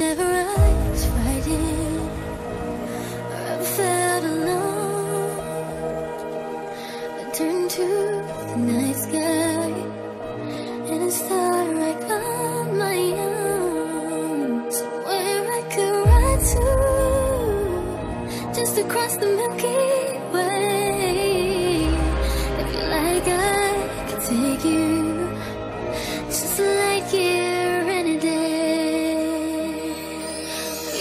Whenever I was frightened or ever felt alone, I turn to the night sky and a star I call my own. Somewhere I could ride to, just across the Milky Way.